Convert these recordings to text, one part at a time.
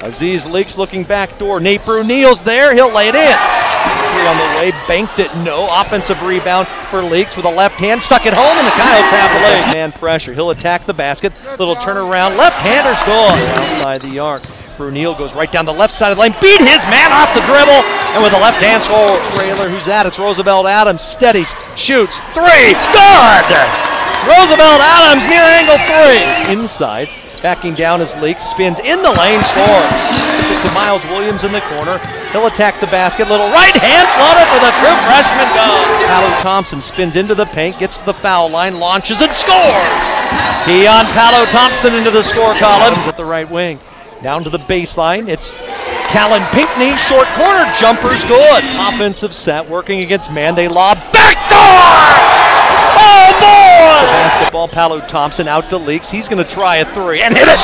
Aziz Leaks looking back door. Nate Brunel's there. He'll lay it in. Three on the way. Banked it. No. Offensive rebound for Leaks with a left hand. Stuck it home, and the Coyotes have the lead. Man pressure. He'll attack the basket. Little turnaround. Left hander score. Outside the arc. Brunel goes right down the left side of the lane. Beat his man off the dribble. And with a left hand score. Trailer, who's that? It's Roosevelt Adams. Steadies. Shoots. Three. Good. Roosevelt Adams near angle three. Inside. Backing down his leaks, spins in the lane, scores. To Miles Williams in the corner. He'll attack the basket. Little right hand flutter for the true freshman goal. Paolo Thompson spins into the paint, gets to the foul line, launches and scores. Keon Paolo Thompson into the score column at the right wing. Down to the baseline. It's Callan Pinckney, short corner jumper's good. Offensive set, working against man. They lob Basketball, Paolo Thompson out to Leaks. He's going to try a three and hit it.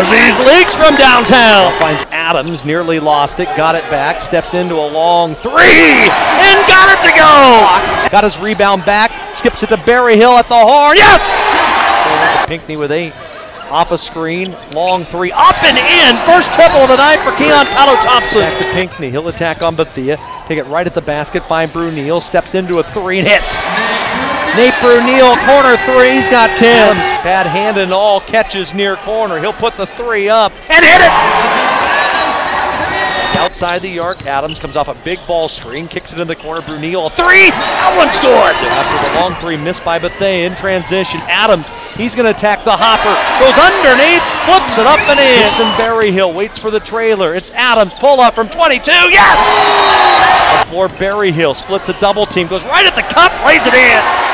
Aziz Leaks from downtown finds Adams, nearly lost it, got it back, steps into a long three and got it to go. Got his rebound back, skips it to Berryhill at the horn. Yes! Pinckney with eight. Off a screen, long three, up and in. First triple of the night for Keon Paolo Thompson. Back to Pinckney. He'll attack on Bethea. Take it right at the basket. Find Brunel. Steps into a three and hits. Nate Brunel, corner three. He's got Tim's. Bad hand and all catches near corner. He'll put the three up and hit it. Outside the arc, Adams comes off a big ball screen, kicks it in the corner. Brunel, three. That one scored! After the long three missed by Bethea in transition, Adams, he's going to attack the hopper. Goes underneath, flips it up and in. And Berryhill waits for the trailer. It's Adams, pull up from 22. Yes! The floor, Berryhill splits a double team, goes right at the cup, lays it in.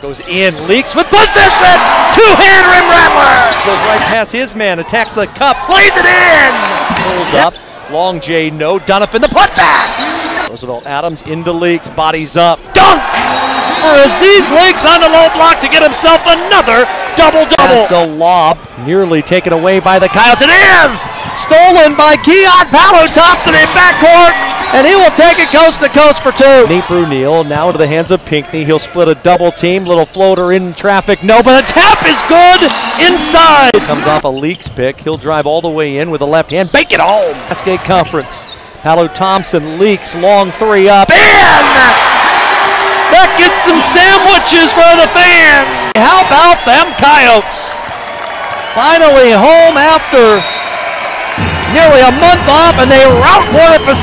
Goes in, leaks with possession. Two-hand rim rattler. Goes right past his man, attacks the cup, lays it in. Pulls up, long J, no. Donovan, the putback. Roosevelt Adams into leaks, bodies up, dunk for Aziz Leaks on the low block to get himself another double-double. The lob nearly taken away by the Coyotes. It is stolen by Keon Paolo Thompson in backcourt, and he will take it coast to coast for two. Nate Brunel now into the hands of Pinckney. He'll split a double team, little floater in traffic. No, but the tap is good inside. Comes off a Leaks pick. He'll drive all the way in with a left hand. Bake it home. Cascade Conference. Paolo Thompson leaks long three up. In! That gets some sandwiches for the fan. How about them Coyotes? Finally home after nearly a month off, and they rout Warner Pacific.